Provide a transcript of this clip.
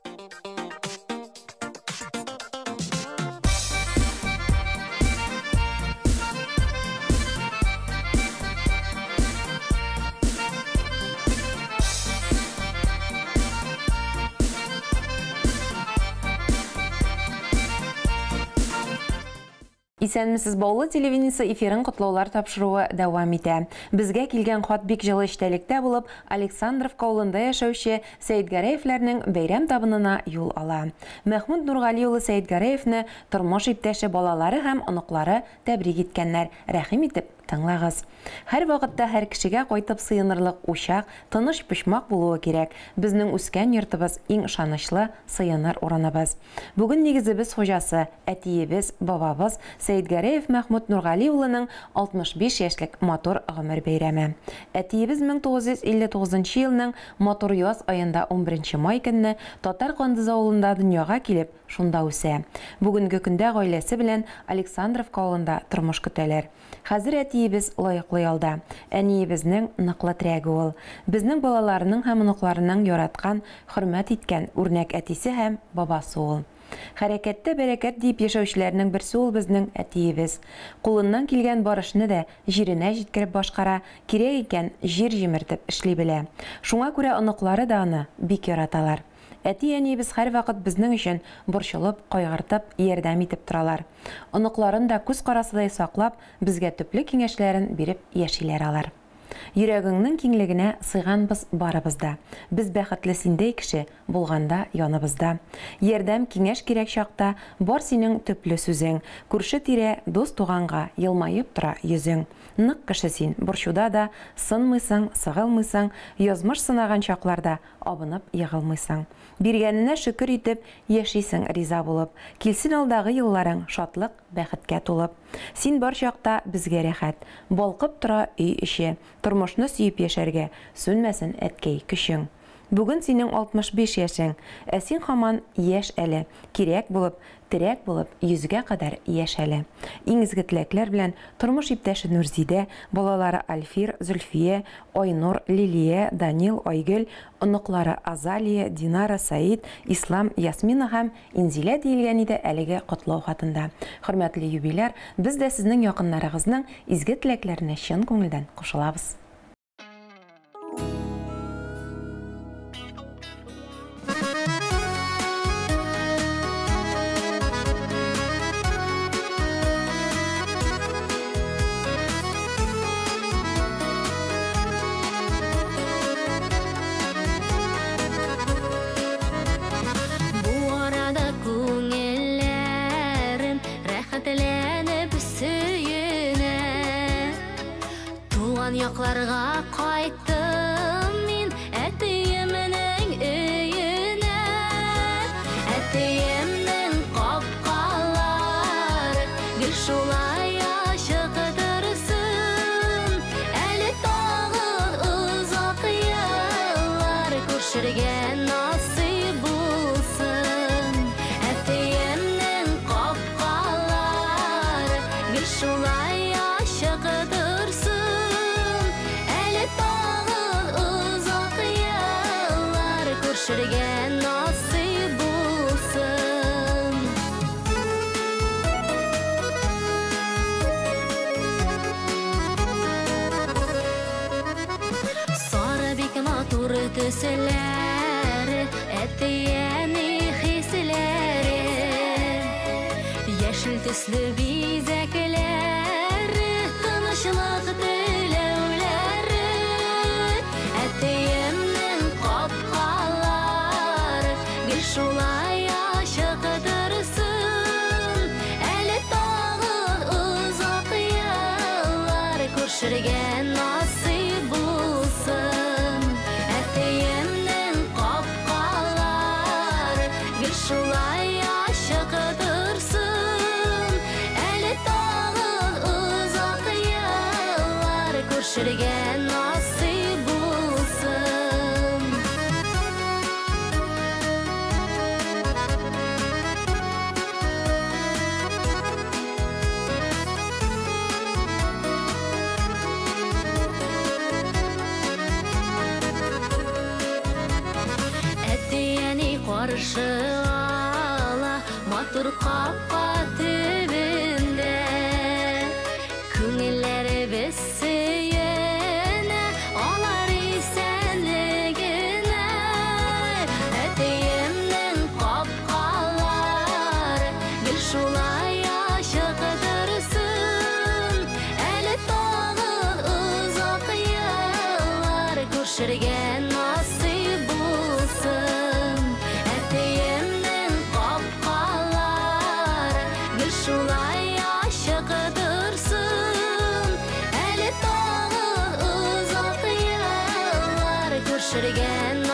Thank you. Исәнмесез Баулы телевидениесе эфирын котлаулар тапшыруы дәвам итә. Безгә килгән хат бик җылы эчтәлектә булып, Александровка авылында яшәүче Сәйдгәрәевләрнең бәйрәм табынына юл ала. Мәхмүд Нургали улы Сәйдгәрәевне тормыш иптәше балалары һәм оныклары тәбрик иткәннәр. Рәхим итеп тыңлагыз. Һәр вакытта һәр кешегә кайтып сыйынырлык учак, тыныч почмак булуы кирәк. Безнең үскән йортыбыз иң ышанычлы сыйыныр урыныбыз. Бүген нигезебез хуҗасы, әтиебез, бабабыз Сәйдгәрәев Мәхмүд Нургали улының 65 яшьлек матур гомер бәйрәме. Әтиебез 1959 елның матур яз аенда 11 май көнне Татар Кандыз авылында дөньяга килеп, шунда үсә. Бүгенге көндә гаиләсе белән Александровка авылында тормыш көтәләр. Хәзер әтиебез лайыклы ялда. Әниебезнең ныклы терәге ул. Безнең балаларының һәм оныкларының яраткан, хөрмәт иткән үрнәк әтисе һәм бабасы ул. Хәрәкәттә бәрәкәт дип яшәүчеләрнең берсе ул безнең әтиебез. Кулыннан килгән барышны да җиренә җиткереп башкара, кирәк икән җир җимертеп эшли белә. Шуңа күрә оныклары да аны бик яраталар. Әти әниебез һәр вакыт безнең өчен борчылып, кайгыртып, ярдәм итеп торалар. Оныкларын да күз карасыдай саклап, безгә төпле киңәшләрен биреп яшиләр алар. Йөрәгеңнең киңлегенә сыйганбыз барыбызда. Без бәхетле синдәй кеше булганда яныбызда. Ярдәм киңәш кирәк чакта бар синең төпле сүзең. Күрше тирә дус туганга елмаеп тора йөзең. Нык кеше син, борчуда да сынмыйсың, сыгылмыйсың, язмыш сынаган чакларда абынып ягылмыйсың. Биргәненә шөкер итеп яшисең риза булып. Килсен алдагы елларың шатлык, бәхеткә тулып. Син бар чакта безгә рәхәт, балкып тора өй эче. Тормышны сөеп яшәргә, сүнмәсен әткәй көчең. Бүген синең 65 яшең, ә син һаман яшь әле. Кирәк булып, терәк булып, йөзгә кадәр яшь әле. Иң изге теләкләр белән тормыш иптәше Нурзидә, балалары Альфир, Зөлфия, Айнур, Лилия, Данил, Айгөл, оныклары Азалия, Динара, Саид, Ислам, Ясмина һәм Инзилә диелгән иде әлеге котлау хатында. Хөрмәтле юбилар, без дә сезнең якыннарыгызның изге теләкләренә чын күңелдән кушылабыз. якларга кайттым мин әтиемнең өенә. Әтиемнең капкалары гел шулай ачык торсын. Әле тагы озак еллар күршергә насыйп булсын. Әтиемнең капкалары гел шулай ачык еллар күршергә насыйп булсын. Сары бик матур төсләре, әтияне хисләре. Яшел төсле бизәкләре, еллар күршергә насыйп булсын. Әтиемнең капкалары гел шулай ачык торсын. Әле тагы озак еллар күршергә Каршы ала матур капка should again.